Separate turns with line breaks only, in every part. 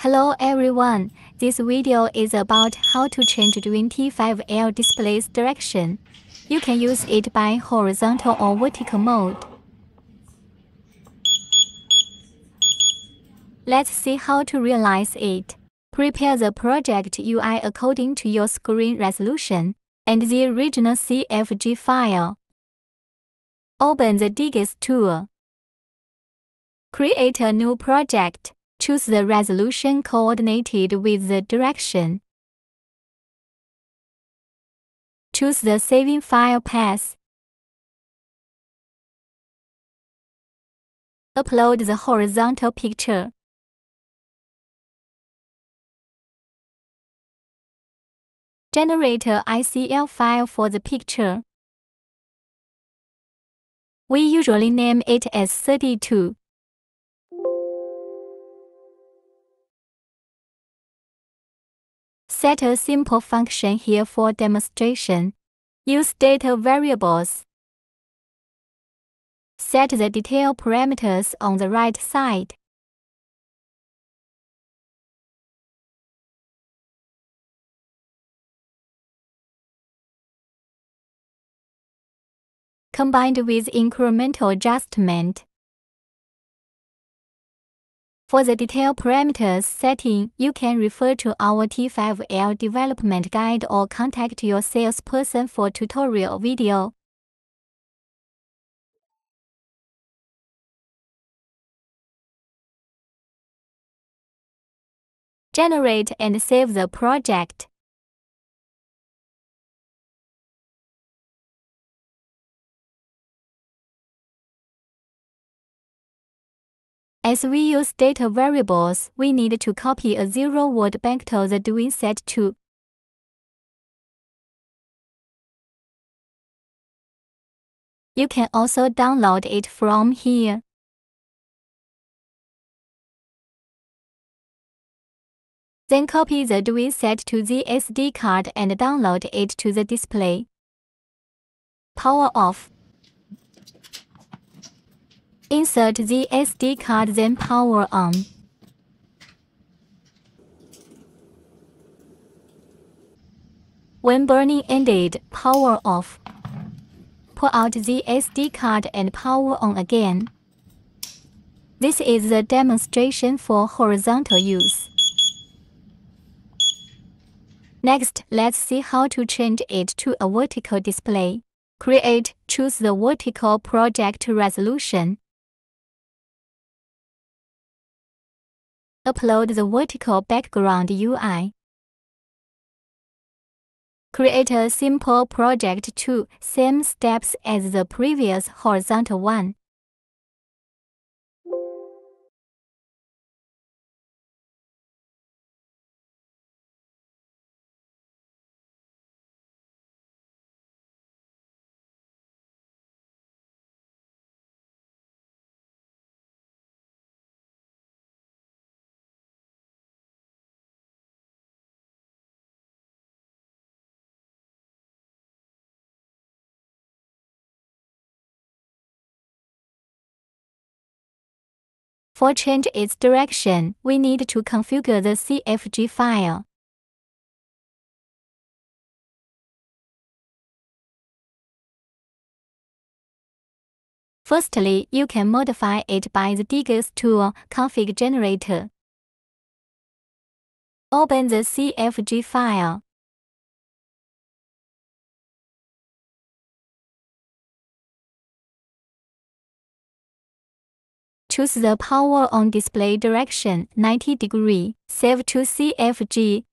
Hello everyone, this video is about how to change DWIN-T5L display's direction. You can use it by horizontal or vertical mode. Let's see how to realize it. Prepare the project UI according to your screen resolution and the original CFG file. Open the DGUS tool. Create a new project. Choose the resolution coordinated with the direction. Choose the saving file path. Upload the horizontal picture. Generate a ICL file for the picture. We usually name it as 32. Set a simple function here for demonstration. Use data variables. Set the detail parameters on the right side. Combined with incremental adjustment. For the detailed parameters setting, you can refer to our T5L development guide or contact your salesperson for tutorial video. Generate and save the project. As we use data variables, we need to copy a zero-word bank to the DWIN set 2. You can also download it from here. Then copy the DWIN set to the SD card and download it to the display. Power off. Insert the SD card then power on. When burning ended, power off. Pull out the SD card and power on again. This is the demonstration for horizontal use. Next, let's see how to change it to a vertical display. Create, choose the vertical project resolution. Upload the vertical background UI. Create a simple project to same steps as the previous horizontal one. For change its direction, we need to configure the CFG file. Firstly, you can modify it by the DGUS tool config generator. Open the CFG file. Choose the power on display direction 90 degree. Save to CFG.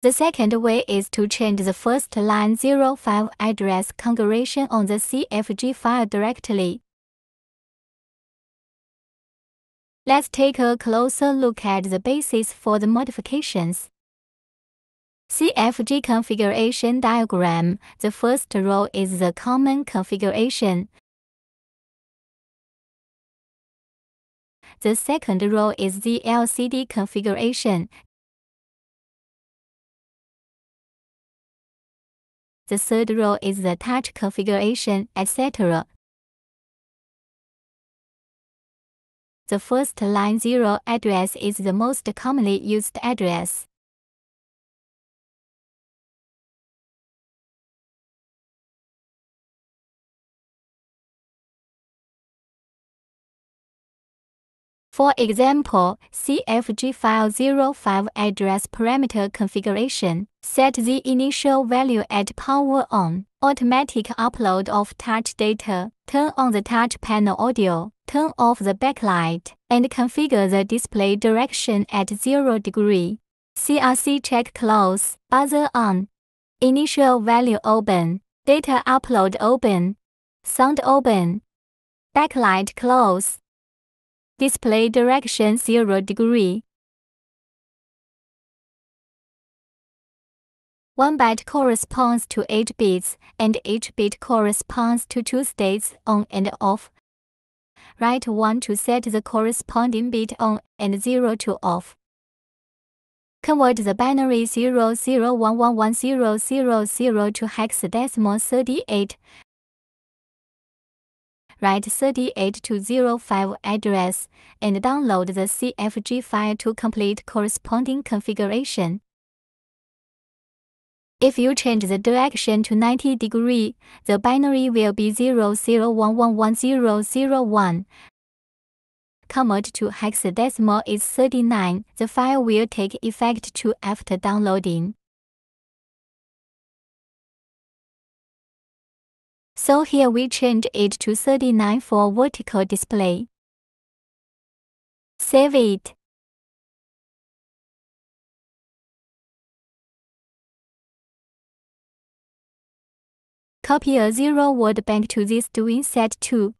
The second way is to change the first line 05 address configuration on the CFG file directly. Let's take a closer look at the basis for the modifications. CFG configuration diagram. The first row is the common configuration. The second row is the LCD configuration. The third row is the touch configuration, etc. the first line 0 address is the most commonly used address. For example, CFG file 05 address parameter configuration, set the initial value at power on, automatic upload of touch data, turn on the touch panel audio, turn off the backlight, and configure the display direction at 0 degree. CRC check close, buzzer on. Initial value open, data upload open, sound open, backlight close. Display direction 0 degree. 1 byte corresponds to 8 bits, and each bit corresponds to two states on and off. Write 1 to set the corresponding bit on and 0 to off. Convert the binary 00111000 to hexadecimal 38 write 38 to 05 address, and download the CFG file to complete corresponding configuration. If you change the direction to 90 degree, the binary will be 00111001. Convert to hexadecimal is 39. The file will take effect to after downloading. So here we change it to 39 for vertical display. Save it. Copy a zero word bank to this DWIN set 2.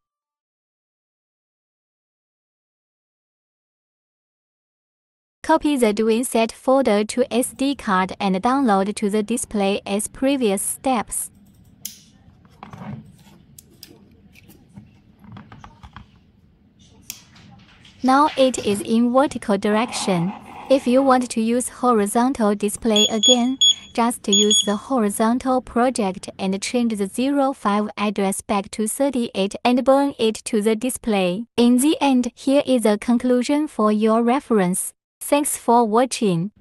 Copy the DWIN set folder to SD card and download to the display as previous steps. Now it is in vertical direction. If you want to use horizontal display again, just use the horizontal project and change the 05 address back to 38 and burn it to the display. In the end, here is a conclusion for your reference. Thanks for watching.